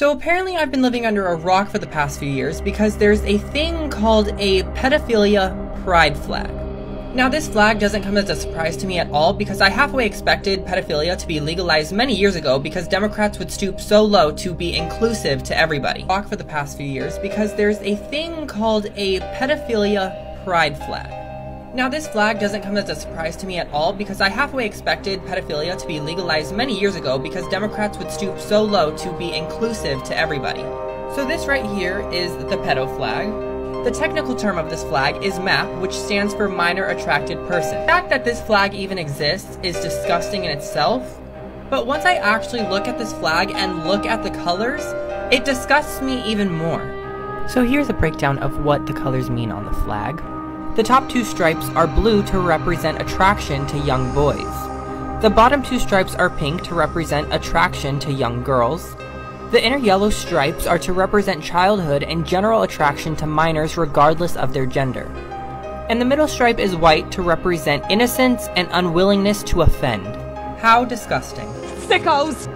So apparently I've been living under a rock for the past few years because there's a thing called a pedophilia pride flag. Now this flag doesn't come as a surprise to me at all because I halfway expected pedophilia to be legalized many years ago because Democrats would stoop so low to be inclusive to everybody. Rock for the past few years because there's a thing called a pedophilia pride flag. Now, this flag doesn't come as a surprise to me at all because I halfway expected pedophilia to be legalized many years ago because Democrats would stoop so low to be inclusive to everybody. So, this right here is the pedo flag. The technical term of this flag is MAP, which stands for Minor Attracted Person. The fact that this flag even exists is disgusting in itself, but once I actually look at this flag and look at the colors, it disgusts me even more. So here's a breakdown of what the colors mean on the flag. The top two stripes are blue to represent attraction to young boys. The bottom two stripes are pink to represent attraction to young girls. The inner yellow stripes are to represent childhood and general attraction to minors regardless of their gender. And the middle stripe is white to represent innocence and unwillingness to offend. How disgusting. Sickos!